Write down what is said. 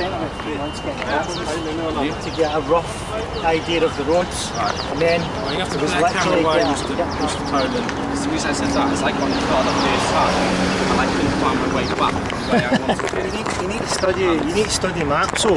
spent about three months getting that, to get a rough idea of the roads, and then Well, you have to it was put camera literally get- to, get- used to Poland. As soon as I said that, it's like when I got the first time uh, and I couldn't find my way back. You need, you need to study. You need to study maps. So